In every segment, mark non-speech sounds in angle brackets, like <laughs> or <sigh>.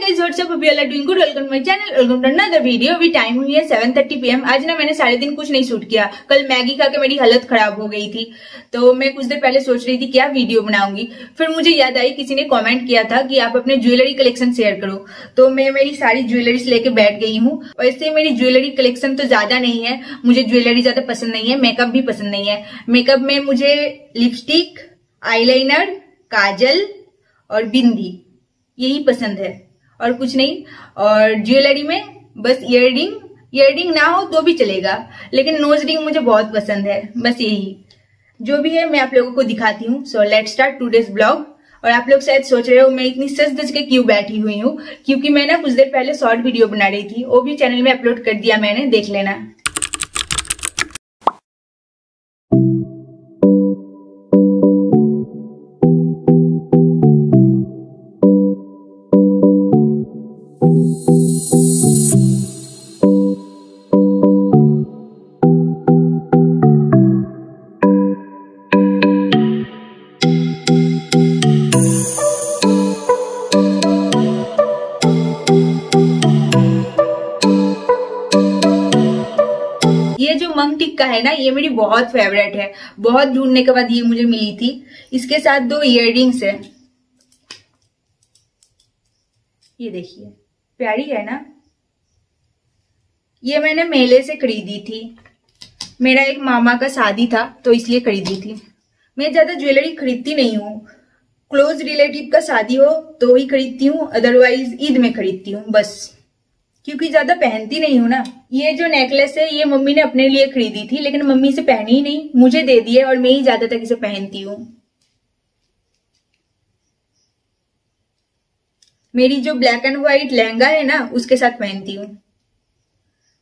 all are doing good. Welcome to my channel. Welcome to another video. अभी time हुई है 7:30 PM आज ना मैंने सारे दिन कुछ नहीं शूट किया। कल मैगी खा के मेरी हालत खराब हो गई थी। तो मैं कुछ देर पहले सोच रही थी क्या वीडियो बनाऊँगी। फिर मुझे याद आई, किसी ने कॉमेंट किया था कि आप अपने ज्वेलरी कलेक्शन शेयर करो। तो मैं मेरी सारी ज्वेलरीज लेके बैठ गई हूँ। वैसे मेरी ज्वेलरी कलेक्शन तो ज़्यादा नहीं है। मुझे ज्वेलरी ज़्यादा पसंद नहीं है। मेकअप भी पसंद नहीं है। मेकअप में मुझे लिपस्टिक आईलाइनर काजल और बिंदी। यही पसंद है। और कुछ नहीं। और ज्वेलरी में बस इयर रिंग ना हो तो भी चलेगा। लेकिन नोज़ रिंग मुझे बहुत पसंद है। बस यही। जो भी है मैं आप लोगों को दिखाती हूँ। So let start today's blog और आप लोग शायद सोच रहे हो, मैं इतनी सच दज के क्यों बैठी हुई हूँ? क्योंकि मैं ना कुछ देर पहले शॉर्ट वीडियो बना रही थी। वो भी चैनल में अपलोड कर दिया मैंने। देख लेना। जो मंग टिक्का है ना, ये मेरी बहुत फेवरेट है। बहुत ढूँढने के बाद ये मुझे मिली थी। इसके साथ दो इयररिंग्स है। ये देखिए, प्यारी है ना? ये मैंने मेले से खरीदी थी। मेरा एक मामा का शादी था तो इसलिए खरीदी थी। मैं ज़्यादा ज्वेलरी खरीदती नहीं हूँ। क्लोज रिलेटिव का शादी हो तो ही खरीदती हूँ। अदरवाइज़ ईद में खरीदती हूँ, बस। क्योंकि ज़्यादा पहनती नहीं हूँ ना। ये जो नेकलेस है ये मम्मी ने अपने लिए खरीदी थी लेकिन मम्मी से पहनी ही नहीं। मुझे दे दी है और मैं ही ज़्यादातर इसे पहनती हूँ। मेरी जो ब्लैक एंड व्हाइट लहंगा है ना उसके साथ पहनती हूँ।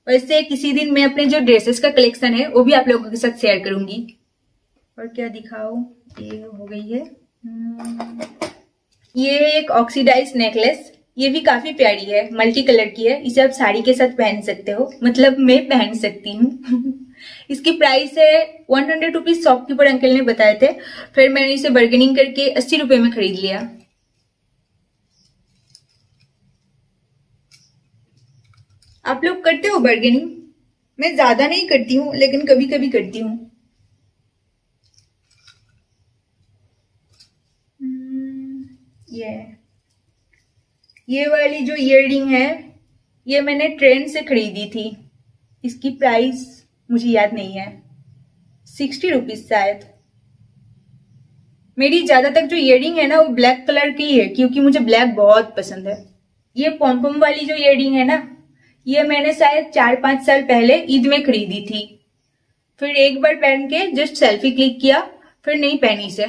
वैसे किसी दिन मैं अपने जो ड्रेसेस का कलेक्शन है वो भी आप लोगों के साथ शेयर करूँगी। और क्या दिखाओ ये हो गई है। हम्म, ये एक ऑक्सीडाइज नेकलेस ये भी काफ़ी प्यारी है मल्टी कलर की है। इसे आप साड़ी के साथ पहन सकते हो। मतलब मैं पहन सकती हूँ। <laughs> इसकी प्राइस है one hundred rupees shopkeeper uncle ने बताए थे। फिर मैंने इसे बर्गेनिंग करके अस्सी रुपए में खरीद लिया। आप लोग करते हो बर्गेनिंग मैं ज़्यादा नहीं करती हूँ, लेकिन कभी कभी करती हूँ। ये ये वाली जो इयररिंग है, ये मैंने ट्रेन से खरीदी थी। इसकी प्राइस मुझे याद नहीं है। सिक्सटी रुपीज़ शायद। मेरी ज़्यादातर जो इयररिंग है ना, वो ब्लैक कलर की है, क्योंकि मुझे ब्लैक बहुत पसंद है। ये पॉम्पम वाली जो इयररिंग है ना, ये मैंने शायद चार पाँच साल पहले ईद में खरीदी थी। फिर एक बार पहन के जस्ट सेल्फी क्लिक किया, फिर नहीं पहनी से।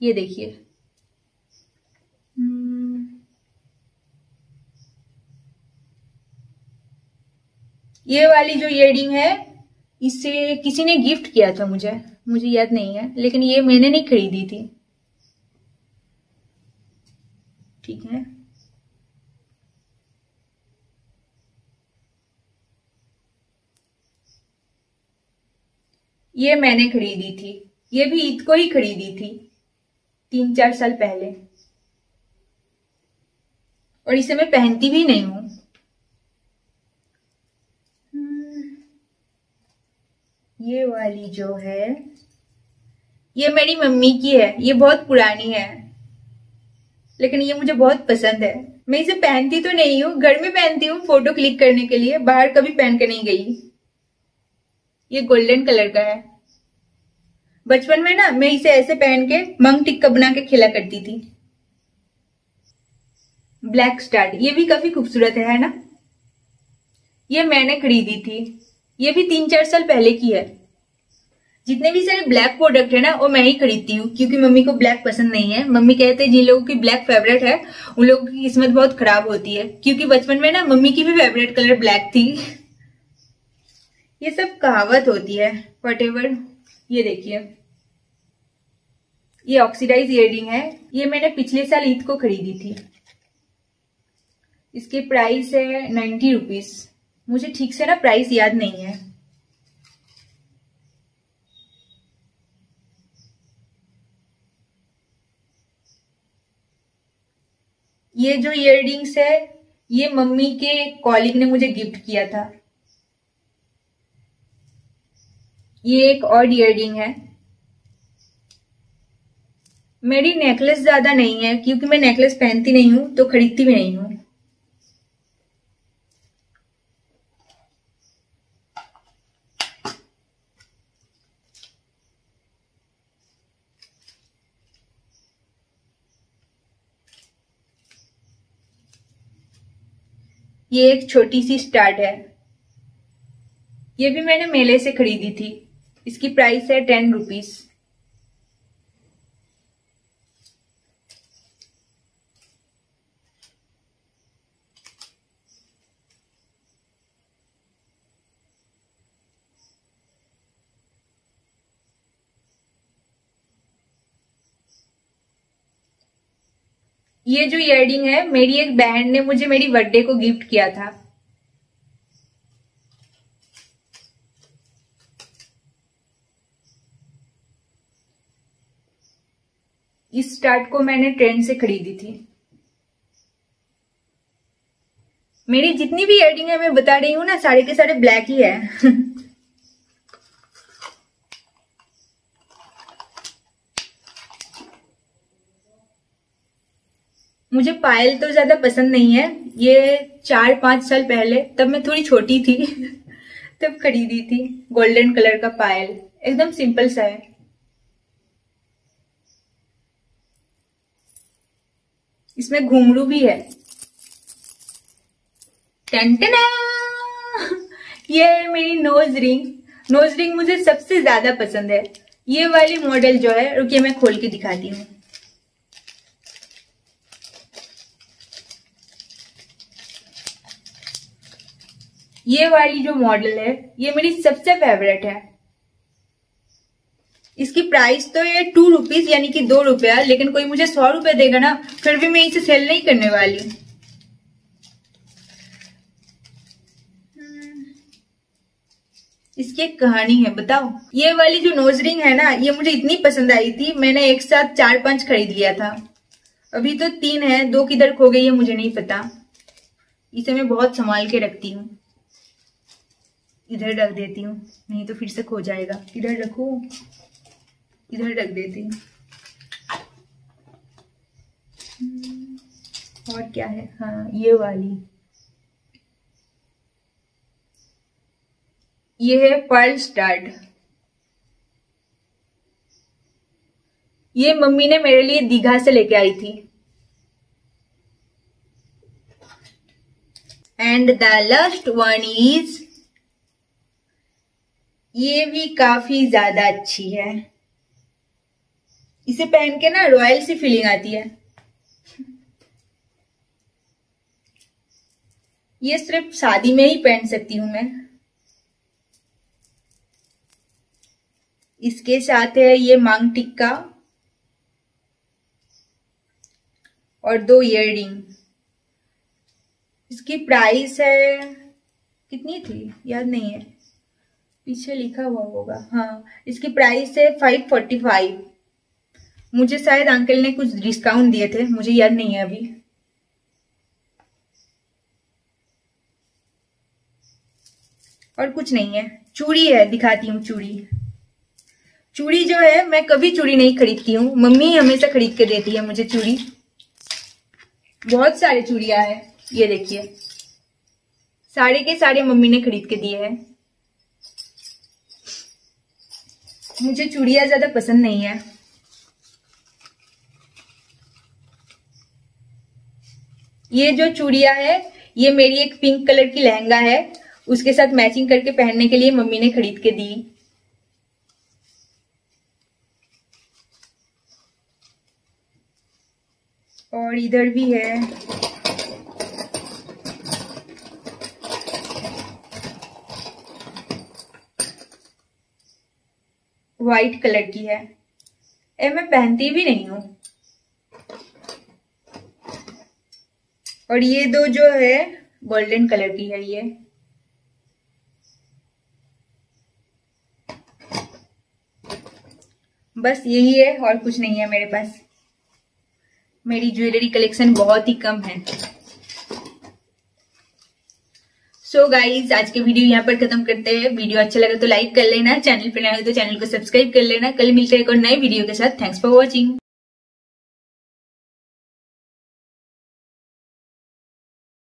ये देखिए। ये वाली जो इयररिंग है, इसे किसी ने गिफ्ट किया था मुझे? मुझे याद नहीं है, लेकिन ये मैंने नहीं खरीदी थी। ठीक है। ये मैंने खरीदी थी। ये भी ईद को ही खरीदी थी, तीन चार साल पहले। और इसे मैं पहनती भी नहीं हूँ। ये वाली जो है, ये मेरी मम्मी की है, ये बहुत पुरानी है। लेकिन ये मुझे बहुत पसंद है। मैं इसे पहनती तो नहीं हूँ, घर में पहनती हूँ फ़ोटो क्लिक करने के लिए, बाहर कभी पहन के नहीं गई। ये गोल्डन कलर का है। बचपन में ना, मैं इसे ऐसे पहन के मंग टिक्का बना के खिला करती थी। ब्लैक स्टार, ये भी काफ़ी खूबसूरत है ना? ये मैंने खरीदी थी। ये भी तीन चार साल पहले की है। जितने भी सारे ब्लैक प्रोडक्ट है ना, वो मैं ही खरीदती हूँ, क्योंकि मम्मी को ब्लैक पसंद नहीं है। मम्मी कहते हैं, जिन लोगों की ब्लैक फेवरेट है, उन लोगों की किस्मत बहुत खराब होती है। क्योंकि बचपन में ना, मम्मी की भी फेवरेट कलर ब्लैक थी। ये सब कहावत होती है। वट ये देखिए। ये ऑक्सीडाइज इयरिंग है। ये मैंने पिछले साल ईद को खरीदी थी। इसकी प्राइस है नाइन्टी रुपीज़ मुझे ठीक से ना प्राइस याद नहीं है। ये जो इयर है, ये मम्मी के कॉलिग ने मुझे गिफ्ट किया था। ये एक और इयर है। मेरी नेकलेस ज़्यादा नहीं है, क्योंकि मैं नेकलेस पहनती नहीं हूँ तो खरीदती भी नहीं हूँ। ये एक छोटी सी स्टार्ट है। ये भी मैंने मेले से खरीदी थी। इसकी प्राइस है टेन रुपीज़ ये जो इयरिंग है, मेरी एक बहन ने मुझे मेरी बर्थडे को गिफ्ट किया था। इस स्टार्ट को मैंने ट्रेंड से खरीदी थी। मेरी जितनी भी इयरिंग है, मैं बता रही हूँ ना, सारे के सारे ब्लैक ही है। <laughs> मुझे पायल तो ज़्यादा पसंद नहीं है। ये चार पाँच साल पहले, तब मैं थोड़ी छोटी थी। <laughs> तब खरीदी थी, गोल्डन कलर का पायल। एकदम सिंपल सा है। इसमें घुंगरू भी है। <laughs> ये है मेरी नोज़ रिंग नोज़ रिंग मुझे सबसे ज़्यादा पसंद है। ये वाली मॉडल जो है, रुकिए मैं खोल के दिखाती हूँ। ये वाली जो मॉडल है, ये मेरी सबसे फेवरेट है। इसकी प्राइस तो ये टू रुपीज़ यानी कि दो रुपया, लेकिन कोई मुझे सौ रुपए देगा ना, फिर भी मैं इसे सेल नहीं करने वाली। इसकी एक कहानी है, बताओ। ये वाली जो नोज़ रिंग है ना, ये मुझे इतनी पसंद आई थी, मैंने एक साथ चार पाँच खरीद लिया था। अभी तो तीन है, दो किधर खो गई है, मुझे नहीं पता। इसे मैं बहुत संभाल के रखती हूँ। इधर रख देती हूँ, नहीं तो फिर से खो जाएगा। इधर रखू, इधर रख देती हूँ। और क्या है? हाँ ये वाली। ये है पर्ल स्टार्ट। ये मम्मी ने मेरे लिए दीघा से लेके आई थी। And the last one is ये भी काफ़ी ज़्यादा अच्छी है। इसे पहन के ना रॉयल सी फीलिंग आती है। ये सिर्फ़ शादी में ही पहन सकती हूँ मैं। इसके साथ है ये मांग टिक्का और दो इयर इसकी प्राइस है, कितनी थी? याद नहीं है। पीछे लिखा हुआ होगा। हाँ इसकी प्राइस है फाइव फोर्टी फाइव मुझे शायद अंकल ने कुछ डिस्काउंट दिए थे, मुझे याद नहीं है अभी। और कुछ नहीं है। चूड़ी है, दिखाती हूँ चूड़ी। चूड़ी जो है, मैं कभी चूड़ी नहीं खरीदती हूँ। मम्मी हमेशा खरीद के देती है मुझे चूड़ी। बहुत सारे चूड़िया है, ये देखिए। सारे के सारे मम्मी ने खरीद के दिए हैं। मुझे चूड़िया ज़्यादा पसंद नहीं है। ये जो चूड़िया है, ये मेरी एक पिंक कलर की लहंगा है। उसके साथ मैचिंग करके पहनने के लिए मम्मी ने खरीद के दी। और इधर भी है। व्हाइट कलर की है। ए, मैं पहनती भी नहीं हूँ। और ये दो जो है गोल्डन कलर की है ये। बस यही है, और कुछ नहीं है मेरे पास। मेरी ज्वेलरी कलेक्शन बहुत ही कम है। सो so गाइज़ आज के वीडियो यहाँ पर खत्म करते हैं। वीडियो अच्छा लगा तो लाइक कर लेना। चैनल पर नए हो तो चैनल को सब्सक्राइब कर लेना। कल मिलते हैं एक और नए वीडियो के साथ। Thanks for watching